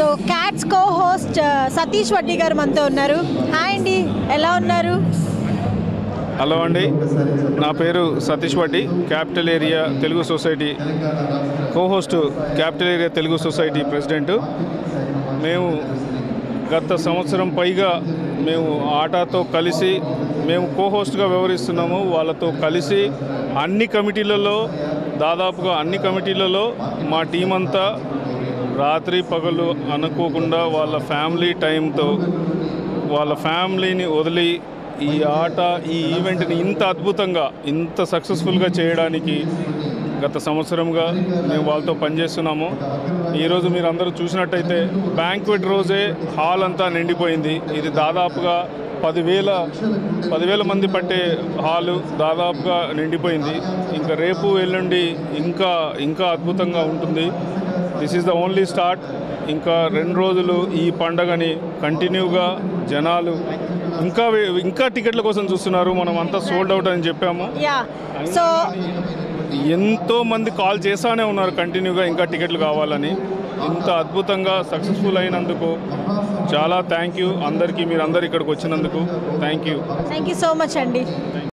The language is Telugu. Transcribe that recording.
So CATS co host Satish Vaddi గారు మనతో ఉన్నారు. హాయ్ అండి ఎలా ఉన్నారు? హలో అండి. నా పేరు Satish Vaddi capital area Telugu society co host capital area Telugu society president మేము గత సంవత్సరం పైగా మేము ఆటాతో కలిసి మేము కోహోస్ట్గా వ్యవహరిస్తున్నాము. వాళ్ళతో కలిసి అన్ని కమిటీలలో దాదాపుగా అన్ని కమిటీలలో మా టీం అంతా రాత్రి పగలు అనుకోకుండా వాళ్ళ ఫ్యామిలీ టైంతో వాళ్ళ ఫ్యామిలీని వదిలి ఈ ఆట ఈ ఈవెంట్ని ఇంత అద్భుతంగా ఇంత సక్సెస్ఫుల్గా చేయడానికి గత సంవత్సరంగా మేము వాళ్ళతో పనిచేస్తున్నాము. ఈరోజు మీరు అందరూ చూసినట్టయితే బ్యాంక్వెట్ రోజే హాల్ అంతా నిండిపోయింది. ఇది దాదాపుగా పదివేల పదివేల మంది పట్టే హాలు దాదాపుగా నిండిపోయింది. ఇంకా రేపు ఎల్లుండి ఇంకా ఇంకా అద్భుతంగా ఉంటుంది. This is the only start ఇంకా రెండు రోజులు ఈ పండగని కంటిన్యూగా జనాలు ఇంకా ఇంకా టికెట్ల కోసం చూస్తున్నారు. మనం అంతా సోల్డ్ అవుట్ అని చెప్పాము. సో ఎంతో మంది కాల్ చేస్తానే ఉన్నారు కంటిన్యూగా ఇంకా టికెట్లు కావాలని. ఇంత అద్భుతంగా సక్సెస్ఫుల్ అయినందుకు చాలా థ్యాంక్ యూ అందరికీ మీరు అందరు ఇక్కడికి వచ్చినందుకు thank you thank you so much అండి